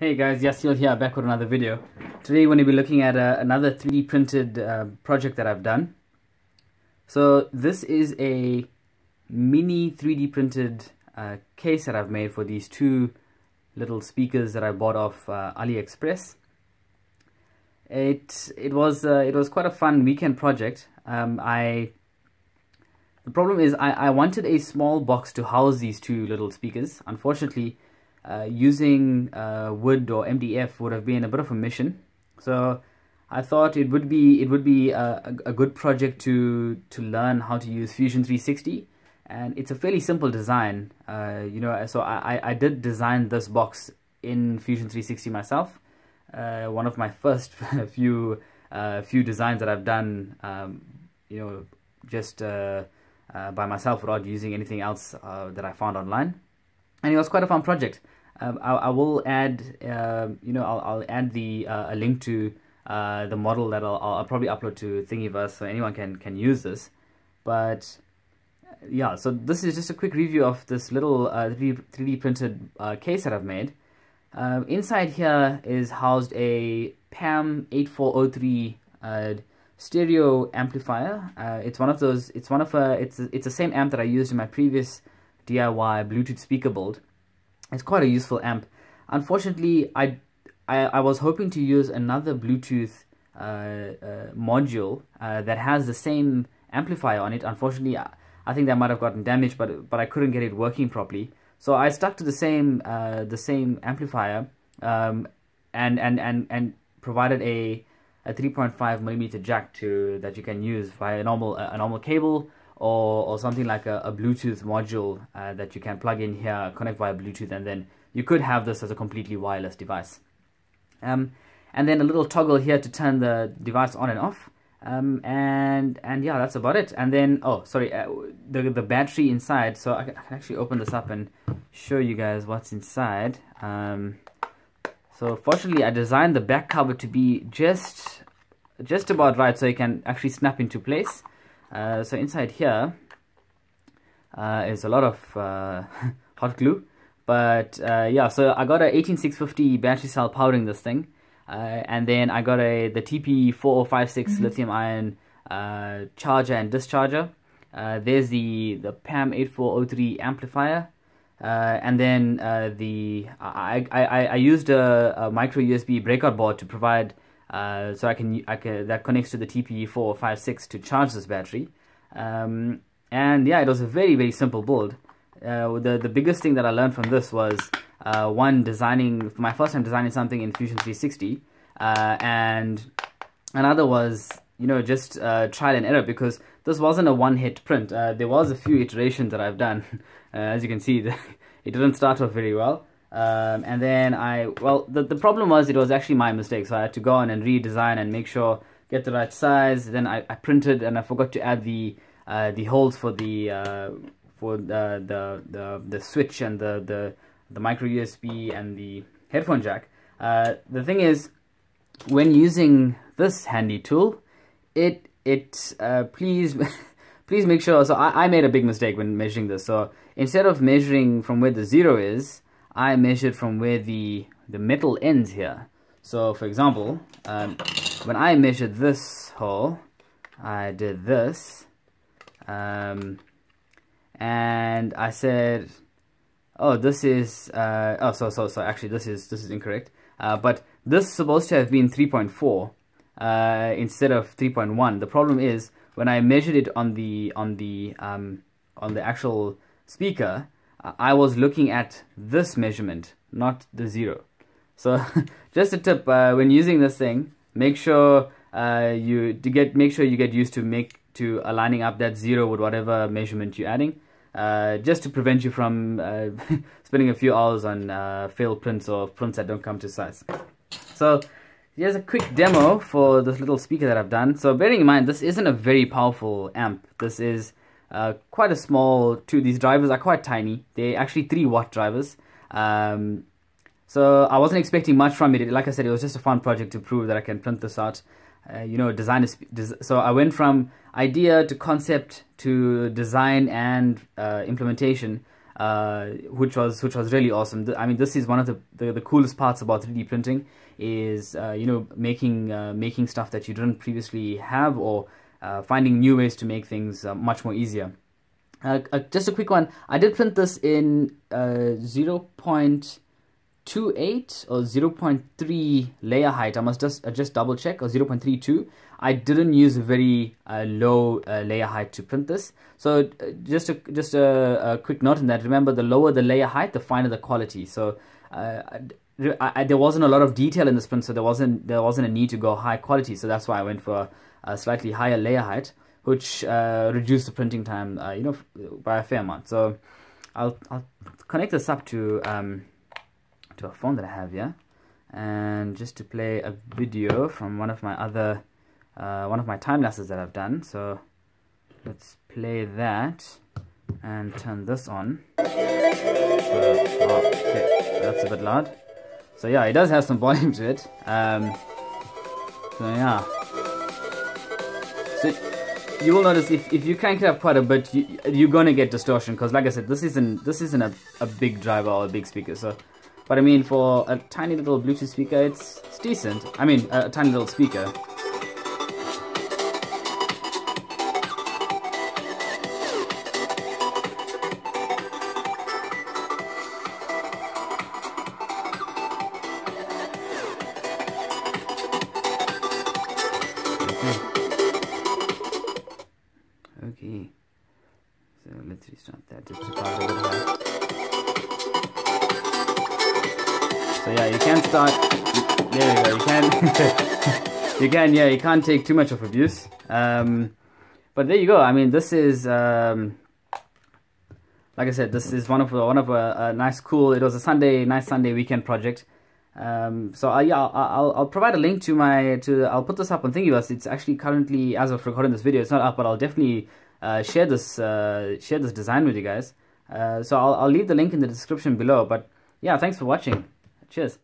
Hey guys, Yasthil here, back with another video. Today we're going to be looking at uh, another 3D printed uh, project that I've done. So this is a mini 3D printed uh, case that I've made for these two little speakers that I bought off uh, AliExpress. It it was uh, it was quite a fun weekend project. Um, I the problem is I, I wanted a small box to house these two little speakers. Unfortunately, uh, using uh, wood or MDF would have been a bit of a mission. So I thought it would be it would be a, a, good project to to learn how to use Fusion 360, and it's a fairly simple design. Uh, you know, so I I did design this box in Fusion 360 myself. Uh, one of my first few uh, few designs that I've done. Um, you know, just uh, by myself without using anything else that I found online, and it was quite a fun project. Um, I, I, will add, uh, you know, I'll, I'll add the uh, a link to uh, the model that I'll, I'll, probably upload to Thingiverse so anyone can can use this. But yeah, so this is just a quick review of this little 3D, uh, 3D printed uh, case that I've made. Um, inside here is housed a PAM 8403 uh, stereo amplifier. it's one of those. It's one of a. It's it's the same amp that I used in my previous DIY Bluetooth speaker build. It's quite a useful amp. Unfortunately, I, I, I was hoping to use another Bluetooth uh, uh, module uh, that has the same amplifier on it. Unfortunately, I, I think that might have gotten damaged, but but I couldn't get it working properly. So I stuck to the same uh, the same amplifier um, and and and and provided a a 3.5 millimeter jack to that you can use via a normal a normal cable or, or something like a, a Bluetooth module uh, that you can plug in here, connect via Bluetooth, and then you could have this as a completely wireless device. Um, and then a little toggle here to turn the device on and off. Um, and and yeah, that's about it. And then oh, sorry, uh, the the battery inside. So I can, I can, actually open this up and show you guys what's inside. Um, so fortunately, I designed the back cover to be just just about right, so it can actually snap into place. Uh, so inside here uh, is a lot of uh, hot glue. But uh, yeah, so I got a 18650 battery cell powering this thing. Uh, and then I got a the TP4056 mm -hmm. lithium ion charger and discharger. there's the, the PAM8403 amplifier. and then the I, I, I used a, a micro USB breakout board to provide uh, so I can, I can that connects to the TP4056 to charge this battery. Um, and yeah, it was a very very simple build. Uh, the the biggest thing that I learned from this was uh, one designing my first time designing something in Fusion 360, uh, and another was you know just uh, trial and error because this wasn't a one hit print. there was a few iterations that I've done. as you can see, it didn't start off very well. Um, and then I, well, the, the problem was it was actually my mistake. So I had to go on and redesign and make sure, get the right size. Then I, I printed and I forgot to add the uh, the holes for the uh, for the, the, the, the switch and the, the, the micro USB and the headphone jack. Uh, the thing is, when using this handy tool, it, it uh, please, please make sure, so I, I made a big mistake when measuring this. So instead of measuring from where the zero is, I measured from where the, the metal ends here. So for example, um, when I measured this hole, I did this, um, and I said, oh, this is, uh, oh, so, so, so, actually this is, this is incorrect, uh, but this is supposed to have been 3.4 uh, instead of 3.1. The problem is, when I measured it on the, on the, um, on the actual speaker, I was looking at this measurement, not the zero. So just a tip, uh, when using this thing, make sure uh, you to get make sure you get used to make to aligning up that zero with whatever measurement you're adding, uh, just to prevent you from uh, spending a few hours on uh, failed prints or prints that don't come to size. So here's a quick demo for this little speaker that I've done. So bearing in mind, this isn't a very powerful amp. This is uh, quite a small two these drivers are quite tiny. They're actually 3 watt drivers. Um, so I wasn't expecting much from it. Like I said it was just a fun project to prove that I can print this out uh, you know design is so I went from idea to concept to design and uh, implementation uh, which was which was really awesome. I mean, this is one of the, the, the coolest parts about 3D printing is uh, you know making uh, making stuff that you didn't previously have or uh, finding new ways to make things uh, much more easier. Uh, uh just a quick one. I did print this in uh, 0.28 or 0.3 layer height. I must just uh, just double check or 0.32. I didn't use a very low layer height to print this. So just a just a, a, quick note in that. Remember, the lower the layer height, the finer the quality. So I, I, there wasn't a lot of detail in this print, so there wasn't there wasn't a need to go high quality. So that's why I went for a, slightly higher layer height, which uh, reduced the printing time, uh, you know, by a fair amount. So I'll I'll connect this up to um, to a phone that I have here, and just to play a video from one of my other uh, one of my time lapses that I've done. So let's play that and turn this on. Oh, okay, that's a bit loud. So yeah, it does have some volume to it. Um, so yeah. So you will notice if, if you crank it up quite a bit, you, you're gonna get distortion because, like I said, this isn't this isn't a, a big driver or a big speaker. So, but I mean, for a tiny little Bluetooth speaker, it's, it's decent. I mean, a, a tiny little speaker. So let's restart that just to it high. So yeah, you can start. There you go. You can. you can. Yeah, you can't take too much of abuse. Um, but there you go. I mean, this is. Um, like I said, this is one of one of a, a nice, cool. It was a Sunday, nice Sunday weekend project. Um, so uh, yeah, I'll, I'll provide a link to my to I'll put this up on Thingiverse. It's actually currently as of recording this video, it's not up, but I'll definitely uh, share this uh, share this design with you guys. Uh, so I'll I'll leave the link in the description below. But yeah, thanks for watching. Cheers.